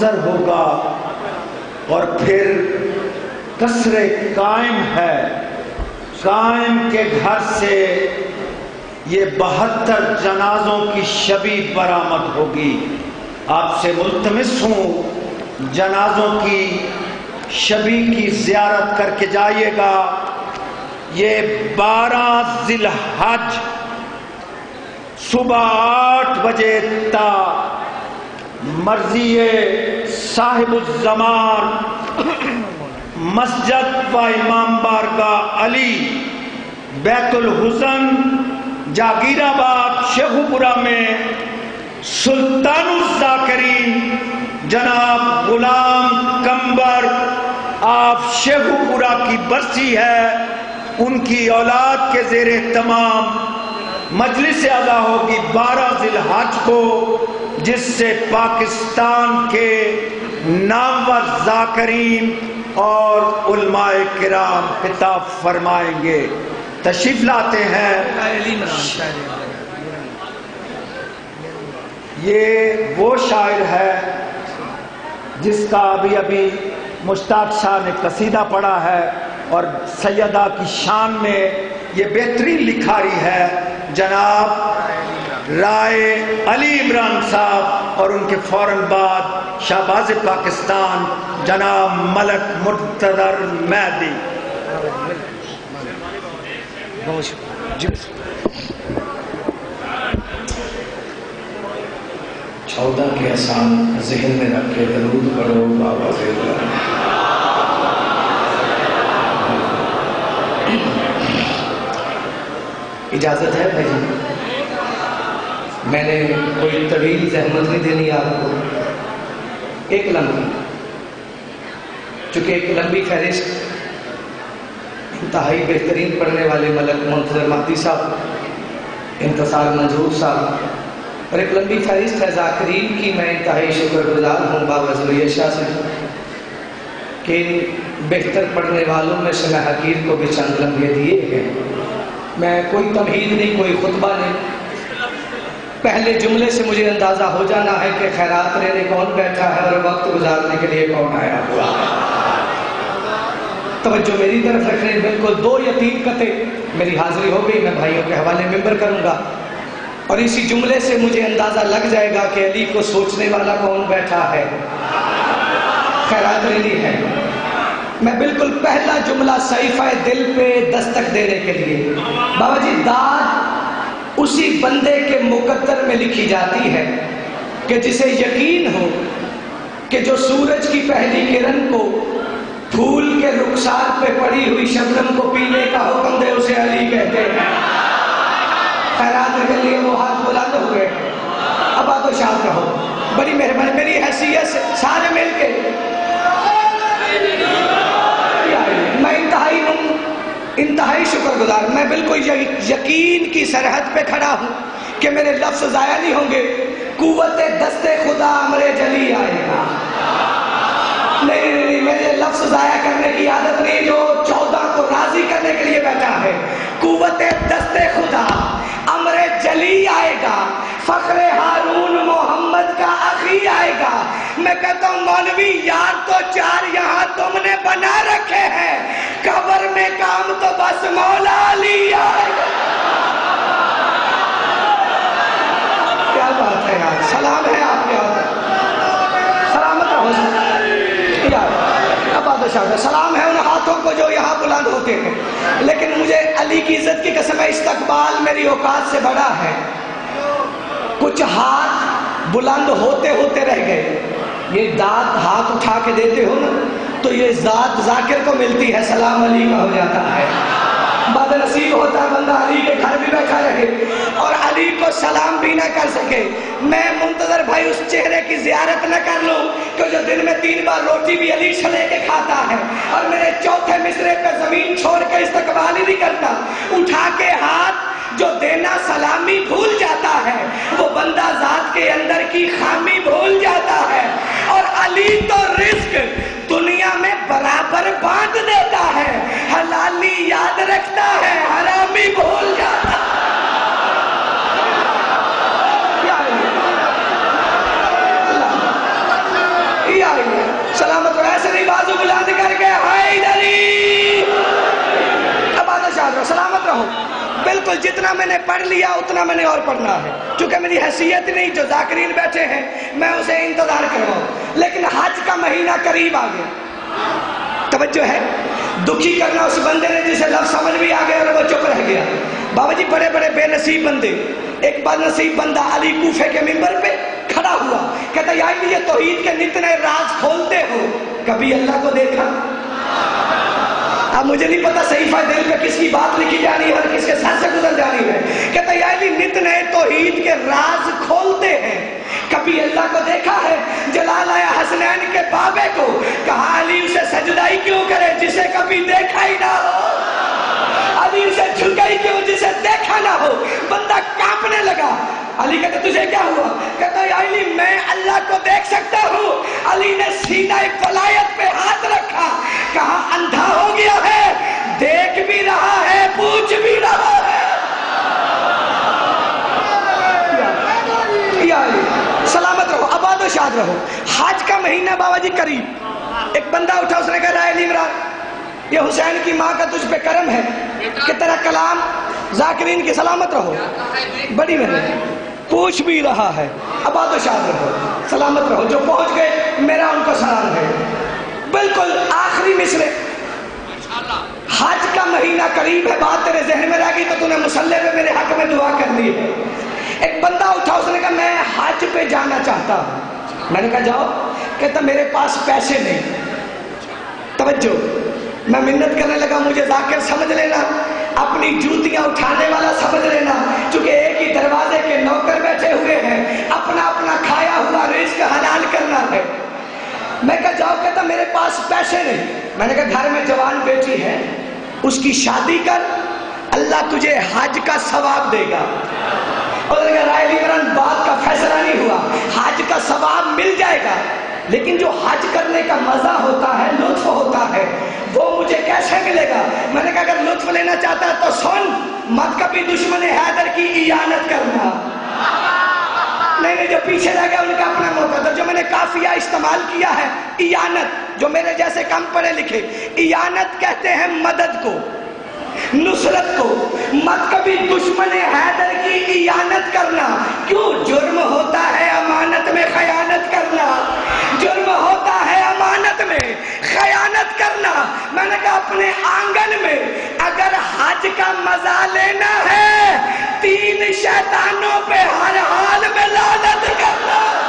منظر ہوگا اور پھر کسر قائم ہے۔ قائم کے گھر سے یہ بہتر جنازوں کی شبی برآمد ہوگی۔ آپ سے ملتمس ہوں۔ جنازوں کی شبی کی زیارت کر کے جائیے گا۔ یہ بارہ ذی الحج صبح آٹھ بجے تا مرضی صاحب الزمان، مسجد و امام بارگاہ علی، بیت الحسن جاگیر آباد شیخو پورا میں سلطان الزاکرین، جناب غلام کمبر، آپ شیخو پورا کی برسی ہے، ان کی اولاد کے زیر تمام مجلس ادا ہوگی بارہ ذی الحج کو۔ جس سے پاکستان کے نامور ذاکرین اور علماء کرام خطاب فرمائیں گے۔ تشریف لاتے ہیں۔ یہ وہ شاعر ہے جس کا ابھی ابھی مشتاق شاہ نے قصیدہ پڑھا ہے اور سیدہ کی شان میں یہ بہترین لکھاری ہے۔ جناب رائے علی عمران صاحب اور ان کے فوراً بعد شہباز پاکستان جناب ملک مرتدر مہدی۔ چودہ کے آسان ذہن میں رکھ کے درود پڑھو بابا زیدہ اجازت ہے بھائی میں نے کوئی طویل زحمت نہیں دینی آپ کو۔ ایک لمبی۔ چونکہ ایک لمبی فہرست انتہائی بہترین پڑھنے والے ملک منتظر مہدی صاحب انتصار منظور صاحب۔ اور ایک لمبی فہرست ہے، ذاکرین کی میں انتہائی شکر گزار ہوں بابا ضروری شاہ سے کہ بہتر پڑھنے والوں میں سے حقیر کو بھی چند لمبے دیے ہیں۔ میں کوئی تمہید نہیں، کوئی خطبہ نہیں پہلے جملے سے مجھے اندازہ ہو جانا ہے کہ خیرات لینے کون بیٹھا ہے اور وقت گزارنے کے لیے کون آیا ہوا توجہ میری طرف رکھنے، بالکل دو یا تین قطع میری حاضری ہو گئی، میں بھائیوں کے حوالے ممبر کروں گا۔ اور اسی جملے سے مجھے اندازہ لگ جائے گا کہ علی کو سوچنے والا کون بیٹھا ہے۔ خیرات لینی ہے۔ میں بالکل پہلا جملہ صحیفہ دل پہ دستک دینے کے لیے۔ بابا جی داد اسی بندے کے مقدر میں لکھی جاتی ہے کہ جسے یقین ہو کہ جو سورج کی پہلی کرن کو پھول کے رخسار پہ پڑی ہوئی شبنم کو پینے کا حکم دے اسے علی کہتے ہیں۔ خیرات کے لیے، وہ ہاتھ بلند ہوئے اب آدھو شاد رہو۔ بڑی مہربانی، میری حیثیت سے سارے مل کے انتہائی شکر گزار میں بالکل یقین کی سرحد پہ کھڑا ہوں کہ میرے لفظ ضائع نہیں ہوں گے۔ قوت دست خدا امرے جلی آئے گا۔ نہیں نہیں نہیں، میرے لفظ ضائع کرنے کی عادت نہیں جو چودہ کو راضی کرنے کے لیے بیٹھا ہے۔ قوت دست خدا امر جلی آئے گا۔ فخر ہارون محمد کا اخی آئے گا۔ میں کہتا ہوں، مولوی، یار تو چار یہاں تم نے بنا رکھے ہیں۔ قبر میں کام تو بس مولا علی آئے کیا بات ہے یار؟ سلام ہے آپ کے سلامت رہو۔ یار بادشاہ سلام ہے ان ہاتھوں کو جو یہاں بلند ہوتے ہیں۔ لیکن مجھے علی کی عزت کی قسم ہے، استقبال میری اوقات سے بڑا ہے۔ کچھ ہاتھ بلند ہوتے ہوتے رہ گئے۔ یہ داد ہاتھ اٹھا کے دیتے ہو نا، تو یہ ذات ذاکر کو ملتی ہے، سلام علی کا ہو جاتا ہے۔ بد نصیب ہوتا ہے بندہ علی کے گھر بھی بیٹھا رہے اور علی کو سلام بھی نہ کر سکے۔ میں منتظر بھائی، اس چہرے کی زیارت نہ کر لوں کہ جو دن میں تین بار روٹی بھی علی سے لے کے کھاتا ہے اور میرے چوتھے مصرے پہ زمین چھوڑ کے استقبال ہی نہیں کرتا۔ اٹھا کے ہاتھ جو دینا سلامی بھول جاتا ہے، وہ بندہ ذات کے اندر کی خامی بھول جاتا ہے اور علی تو رزق دنیا میں برابر بانٹ دیتا ہے، حلالی یاد رکھتا ہے، حرامی بھول جاتا ہے بالکل جتنا میں نے پڑھ لیا اتنا میں نے اور پڑھنا ہے۔ چونکہ میری حیثیت نہیں، جو ذاکرین بیٹھے ہیں، میں اسے انتظار کرواؤں لیکن حج کا مہینہ قریب آ گیا۔ توجہ ہے۔ دکھی کرنا اس بندے نے جسے لفظ سمجھ بھی آ گیا اور وہ چپ رہ گیا۔ بابا جی بڑے بڑے بے نصیب بندے۔ ایک بد نصیب بندہ علی کوفے کے ممبر پہ کھڑا ہوا۔ کہتا یا یہ توحید کے نتنے راز کھولتے ہو۔ کبھی اللہ کو دیکھا؟ اب مجھے نہیں پتا صحیفہ دل پہ کس کی بات لکھی جانی ہے اور کس کے ساتھ سے گزر جانی ہے۔ کہتا یا علی، نت نئے توحید کے راز کھولتے ہیں۔ کبھی اللہ کو دیکھا ہے، جلال آیا حسنین کے بابے کو۔ کہا، علی، اسے سجدائی کیوں کرے؟ جسے کبھی دیکھا ہی نہ ہو۔ علی، اسے جھکائی کیوں؟ جسے دیکھا نہ ہو۔ بندہ کانپنے علی کہتا تجھے کیا ہوا؟ کہتا یا علی، میں اللہ کو دیکھ سکتا ہوں۔ علی نے سینہ فلایت پہ ہاتھ رکھا۔ کہا، اندھا ہو گیا ہے۔ دیکھ بھی رہا ہے، پوچھ بھی رہا ہے. سلامت رہو، آباد و شاد رہو۔ حج کا مہینہ بابا جی قریب۔ ایک بندہ اٹھا، اس نے کہا رائے علی عمران، یہ حسین کی ماں کا تجھ پہ کرم ہے۔ کہ تیرا کلام، ذاکرین کی سلامت رہو۔ بڑی محنت۔ پوچھ بھی رہا ہے۔ آباد و شاد رہو سلامت رہو، جو پہنچ گئے، میرا ان کو سلام ہے۔ بالکل آخری مصرے۔ حج کا مہینہ قریب ہے، بات تیرے ذہن میں رہ گئی تو تو نے مسلح پہ میرے حق میں دعا کر دی۔ ہے ایک بندہ اٹھا، اس نے کہا، میں حج پہ جانا چاہتا ہوں۔ میں نے کہا، جاؤ، کہتا، میرے پاس پیسے نہیں۔ توجہ، میں منت کرنے لگا، مجھے ذاکر سمجھ لینا۔ اپنی جوتیاں اٹھانے والا سمجھ لینا، چونکہ ایک ہی دروازے کے نوکر بیٹھے ہوئے ہیں، اپنا اپنا کھایا ہوا رزق حلال کرنا ہے۔ میں کہا، جاؤ، کہتا میرے پاس پیسے نہیں۔ میں نے کہا، گھر میں جوان بیٹی ہے، اس کی شادی کر، اللہ تجھے حج کا ثواب دے گا۔ اور رائے لیورن بات کا فیصلہ نہیں ہوا حج کا ثواب مل جائے گا لیکن جو حج کرنے کا مزہ ہوتا ہے لطف ہوتا ہے وہ مجھے کیسے ملے گا میں نے کہا اگر لطف لینا چاہتا ہے تو سن، مت کبھی دشمن حیدر کی ایانت کرنا۔ نہیں نہیں، جو پیچھے رہ گیا ان کا اپنا موقع تھا جو میں نے کافیہ استعمال کیا ہے ایانت جو میرے جیسے کم پڑھے لکھے۔ ایانت کہتے ہیں مدد کو، نصرت کو۔ مت کبھی دشمن حیدر کی ایانت کرنا۔ کیوں؟ جرم ہوتا ہے امانت میں خیانت کرنا۔ جرم ہوتا ہے امانت میں خیانت کرنا۔ میں نے کہا اپنے آنگن میں حج کا مزہ لینا ہے۔ تین شیطانوں پہ ہر حال میں لعنت کرنا۔ بازو